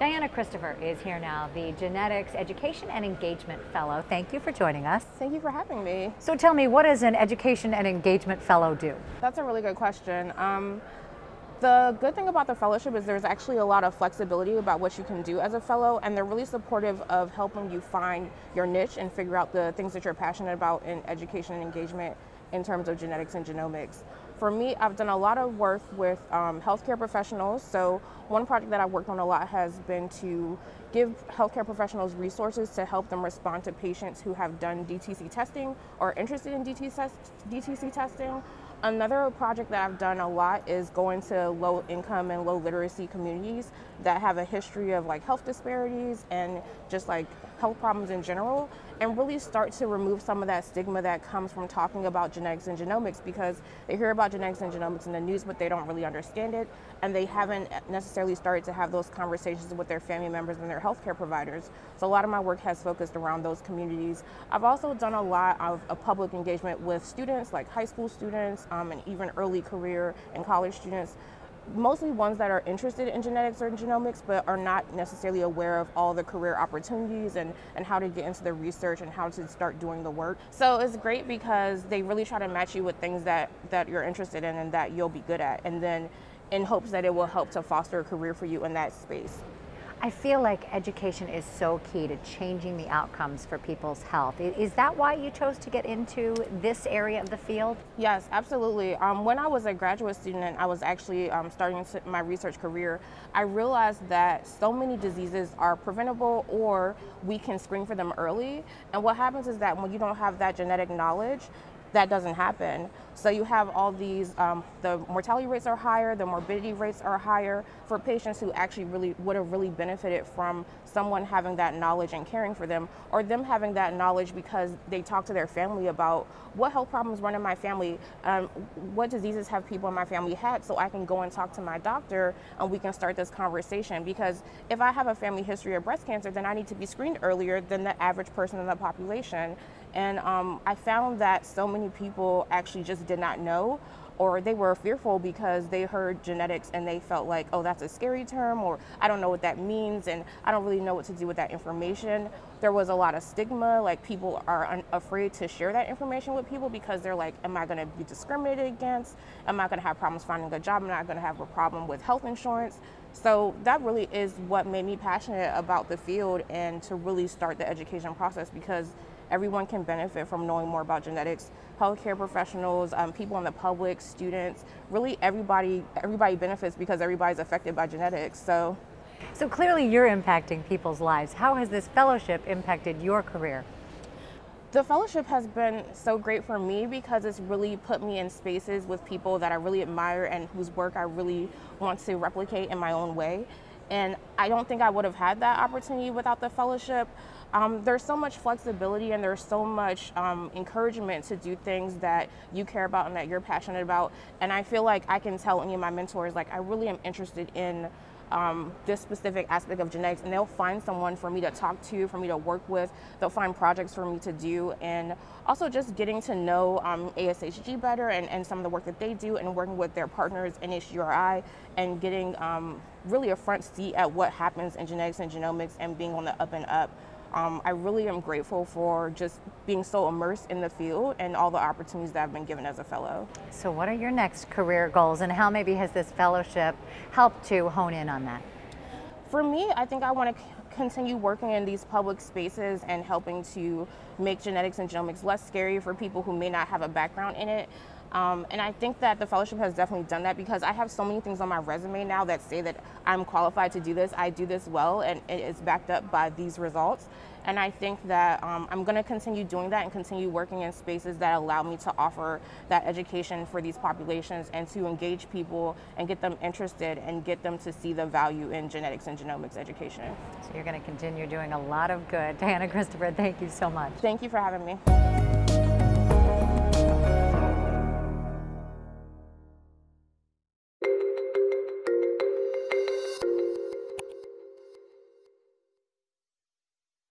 Dyanna Christopher is here now, the Genetics Education and Engagement Fellow. Thank you for joining us. Thank you for having me. So tell me, what does an Education and Engagement Fellow do? That's a really good question. Um, the good thing about the fellowship is there's actually a lot of flexibility about what you can do as a fellow, and they're really supportive of helping you find your niche and figure out the things that you're passionate about in education and engagement in terms of genetics and genomics. For me, I've done a lot of work with um, healthcare professionals. So one project that I've worked on a lot has been to give healthcare professionals resources to help them respond to patients who have done DTC testing or interested in DTC testing Another project that I've done a lot is going to low income and low literacy communities that have a history of like health disparities and just like health problems in general and really start to remove some of that stigma that comes from talking about genetics and genomics because they hear about genetics and genomics in the news but they don't really understand it and they haven't necessarily started to have those conversations with their family members and their healthcare providers. So a lot of my work has focused around those communities. I've also done a lot of, public engagement with students like high school students um, and even early career and college students mostly ones that are interested in genetics or genomics but are not necessarily aware of all the career opportunities and, and how to get into the research and how to start doing the work. So it's great because they really try to match you with things that, that you're interested in and that you'll be good at and then in hopes that it will help to foster a career for you in that space. I feel like education is so key to changing the outcomes for people's health. Is that why you chose to get into this area of the field? Yes, absolutely. Um, when I was a graduate student and I was actually um, starting my research career, I realized that so many diseases are preventable or we can screen for them early. And what happens is that when you don't have that genetic knowledge, that doesn't happen. So you have all these, um, the mortality rates are higher, the morbidity rates are higher for patients who actually really would have really benefited from someone having that knowledge and caring for them, or them having that knowledge because they talk to their family about what health problems run in my family, um, what diseases have people in my family had, so I can go and talk to my doctor and we can start this conversation. Because if I have a family history of breast cancer, then I need to be screened earlier than the average person in the population. And um, I found that so many people actually just did not know or they were fearful because they heard genetics and they felt like, oh, that's a scary term, or I don't know what that means, and I don't really know what to do with that information. There was a lot of stigma, like people are afraid to share that information with people because they're like, am I going to be discriminated against? Am I going to have problems finding a job? Am I going to have a problem with health insurance? So that really is what made me passionate about the field and to really start the education process because everyone can benefit from knowing more about genetics. Healthcare professionals, um, people in the public, students, really everybody, everybody benefits because everybody's affected by genetics. So, so clearly you're impacting people's lives. How has this fellowship impacted your career? The fellowship has been so great for me because it's really put me in spaces with people that I really admire and whose work I really want to replicate in my own way. And I don't think I would have had that opportunity without the fellowship. Um, there's so much flexibility and there's so much um, encouragement to do things that you care about and that you're passionate about. And I feel like I can tell any of my mentors, like, I really am interested in um, this specific aspect of genetics, and they'll find someone for me to talk to, for me to work with. They'll find projects for me to do, and also just getting to know um, ASHG better and, and some of the work that they do, and working with their partners in HGRI, and getting um, really a front seat at what happens in genetics and genomics, and being on the up and up. Um, I really am grateful for just being so immersed in the field and all the opportunities that I've been given as a fellow. So what are your next career goals and how maybe has this fellowship helped to hone in on that? For me, I think I want to continue working in these public spaces and helping to make genetics and genomics less scary for people who may not have a background in it. Um, and I think that the fellowship has definitely done that because I have so many things on my resume now that say that I'm qualified to do this, I do this well, and it is backed up by these results. And I think that um, I'm going to continue doing that and continue working in spaces that allow me to offer that education for these populations and to engage people and get them interested and get them to see the value in genetics and genomics education. So you're going to continue doing a lot of good. Dyanna Christopher, thank you so much. Thank you for having me.